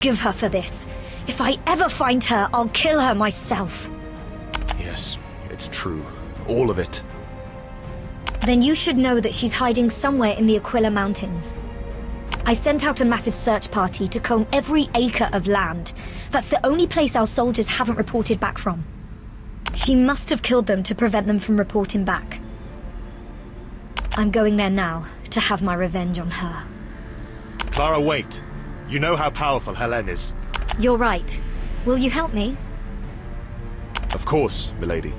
Give her for this. If I ever find her, I'll kill her myself. Yes, it's true. All of it. Then you should know that she's hiding somewhere in the Aquila Mountains. I sent out a massive search party to comb every acre of land. That's the only place our soldiers haven't reported back from. She must have killed them to prevent them from reporting back. I'm going there now to have my revenge on her. Clara, wait. You know how powerful Helene is. You're right. Will you help me? Of course, milady.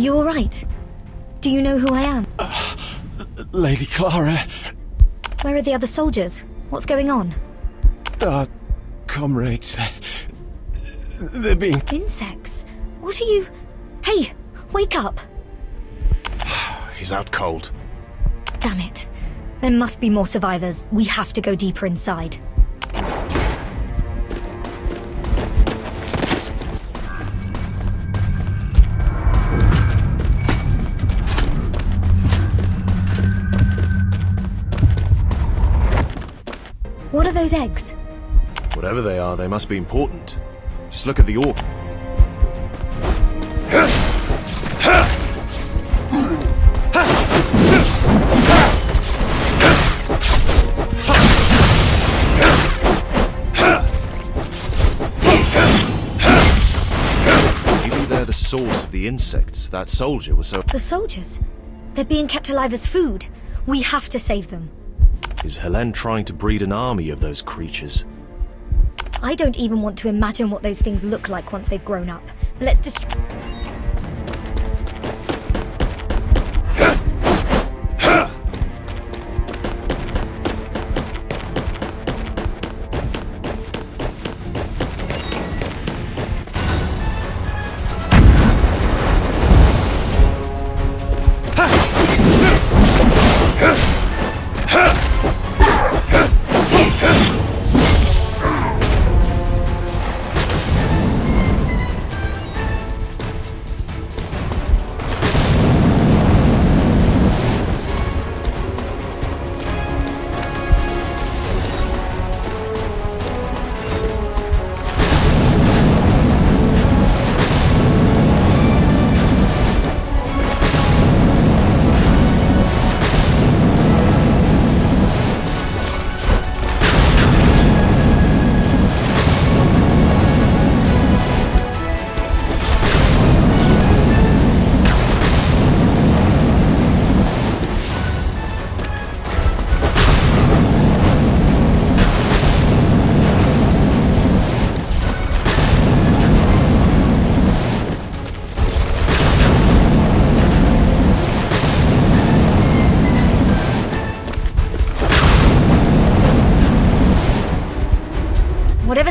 Are you alright? Do you know who I am? Uh, Lady Clara, Where are the other soldiers? What's going on? our comrades, they're being... Insects? What are you... Hey, wake up! He's out cold. Damn it. There must be more survivors. We have to go deeper inside. Those eggs? Whatever they are, they must be important. Just look at the orc. Maybe they're the source of the insects. That soldier was so... The soldiers. They're being kept alive as food. We have to save them. Is Helene trying to breed an army of those creatures? I don't even want to imagine what those things look like once they've grown up. Let's destroy.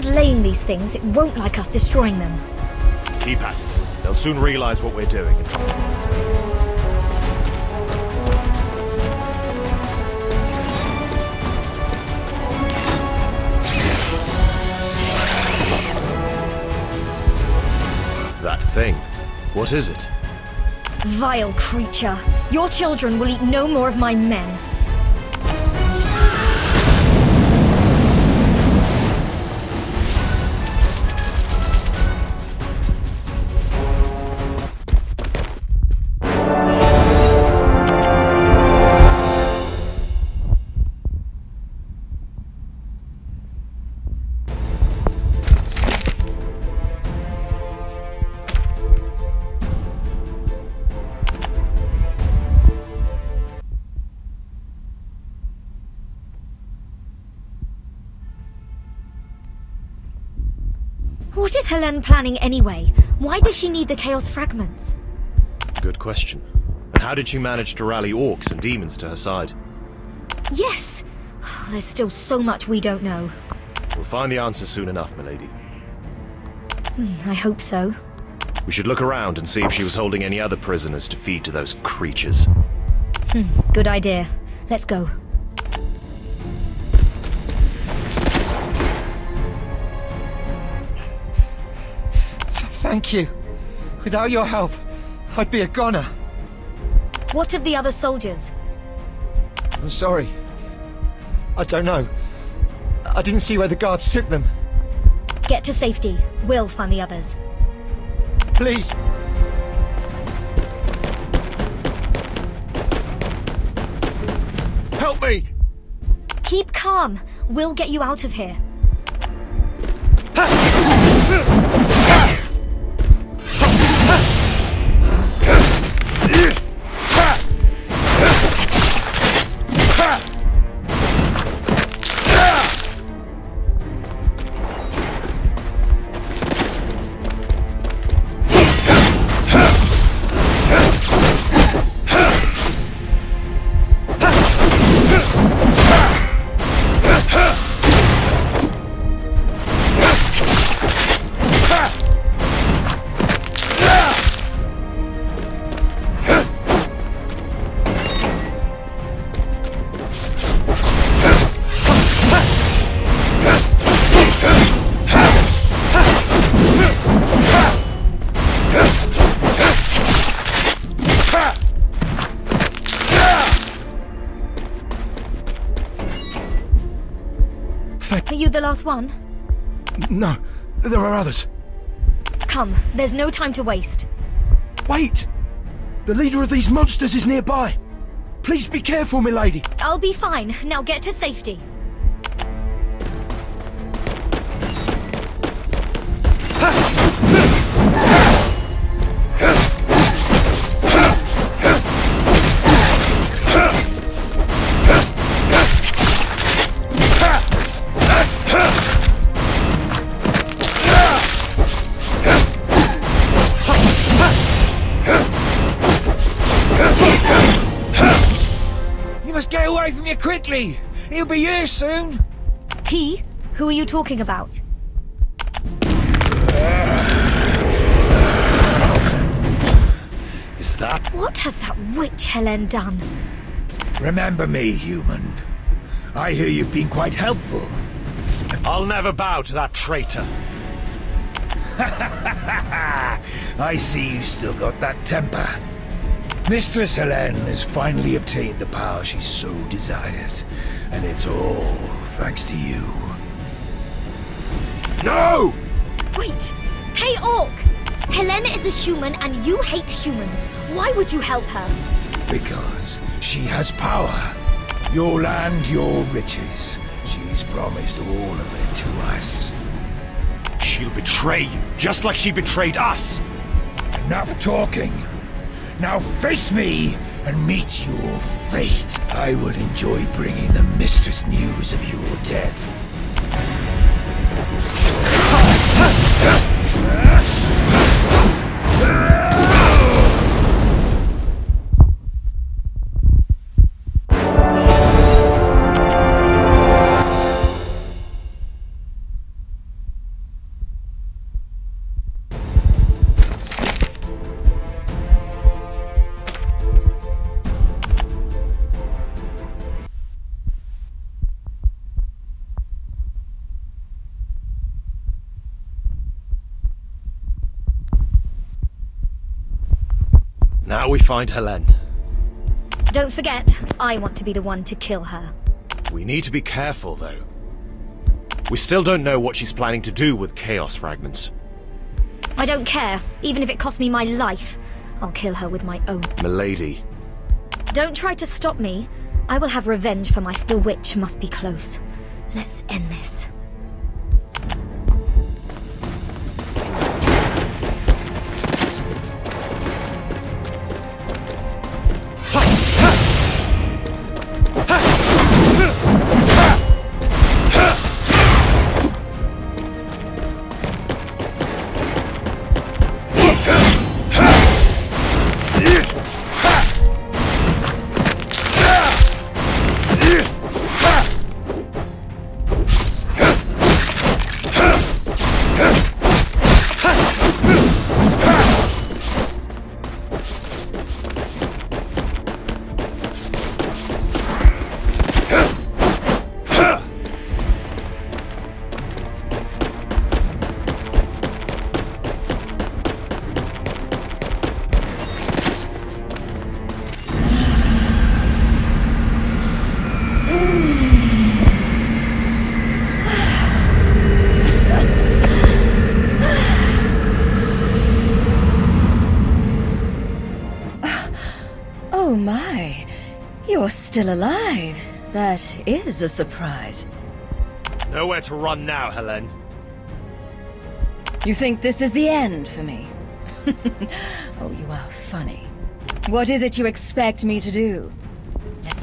Whatever's laying these things, it won't like us destroying them. Keep at it. They'll soon realize what we're doing. That thing. What is it? Vile creature. Your children will eat no more of my men. What is Helene planning anyway? Why does she need the Chaos Fragments? Good question. And how did she manage to rally orcs and demons to her side? Yes. There's still so much we don't know. We'll find the answer soon enough, milady. Hmm, I hope so. We should look around and see if she was holding any other prisoners to feed to those creatures. Hmm, good idea. Let's go. Thank you. Without your help, I'd be a goner. What of the other soldiers? I'm sorry. I don't know. I didn't see where the guards took them. Get to safety. We'll find the others. Please. Help me! Keep calm. We'll get you out of here. Thank... Are you the last one? No, there are others. Come, there's no time to waste. Wait! The leader of these monsters is nearby. Please be careful, milady. I'll be fine. Now get to safety. Must get away from here quickly! He'll be here soon! He? Who are you talking about? Is that... What has that witch Helen done? Remember me, human. I hear you've been quite helpful. I'll never bow to that traitor. I see you still got that temper. Mistress Helene has finally obtained the power she so desired, and it's all thanks to you. No! Wait! Hey, Orc! Helena is a human and you hate humans. Why would you help her? Because she has power. Your land, your riches. She's promised all of it to us. She'll betray you, just like she betrayed us! Enough talking. Now face me and meet your fate. I will enjoy bringing the mistress news of your death. Now we find Helene. Don't forget, I want to be the one to kill her. We need to be careful, though. We still don't know what she's planning to do with Chaos Fragments. I don't care, even if it costs me my life. I'll kill her with my own. Milady, Don't try to stop me. I will have revenge for my. The witch must be close. Let's end this. Oh my, you're still alive. That is a surprise. Nowhere to run now, Helene. You think this is the end for me? oh, you are funny. What is it you expect me to do?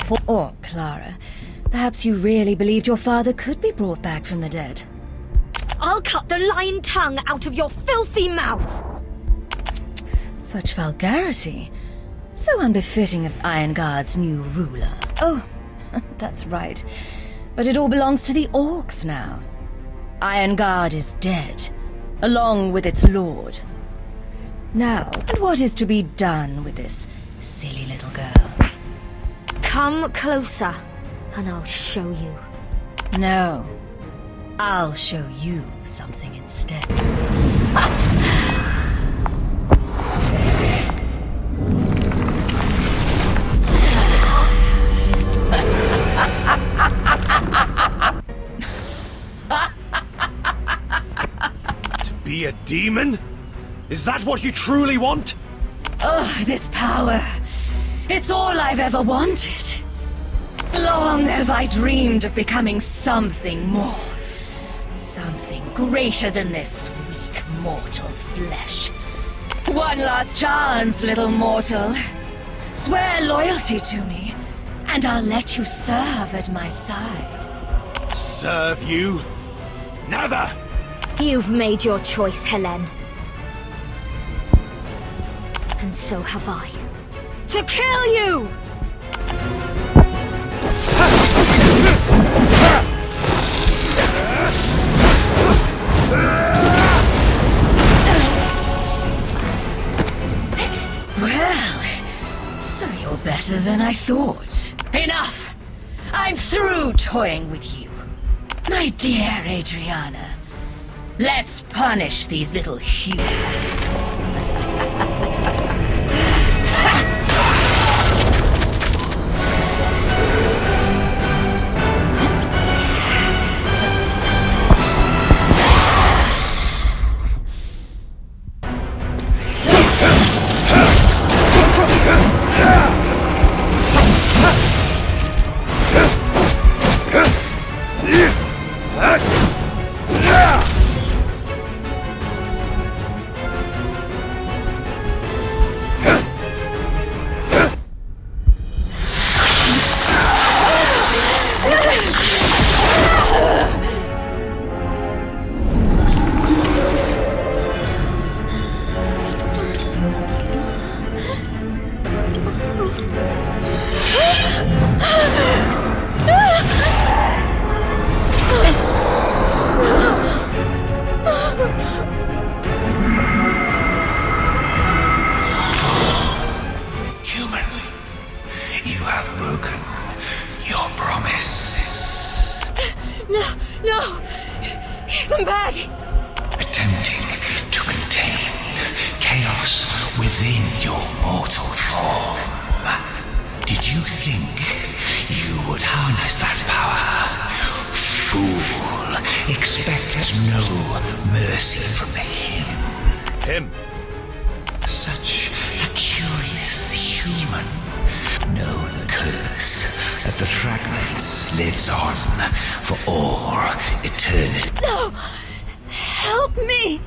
For or oh, Clara, perhaps you really believed your father could be brought back from the dead. I'll cut the lying tongue out of your filthy mouth! Such vulgarity. So unbefitting of Ironguard's new ruler. Oh, that's right. But it all belongs to the orcs now. Ironguard is dead, along with its lord. Now, and what is to be done with this silly little girl? Come closer, and I'll show you. No. I'll show you something instead. Demon? Is that what you truly want? Oh, this power. It's all I've ever wanted. Long have I dreamed of becoming something more. Something greater than this weak mortal flesh. One last chance, little mortal. Swear loyalty to me, and I'll let you serve at my side. Serve you? Never! You've made your choice, Helene. And so have I. To kill you! Well, so you're better than I thought. Enough! I'm through toying with you. My dear Adriana, let's punish these little humans. Him. Such a curious human. Know the curse that the fragments lives on for all eternity. No! Help me!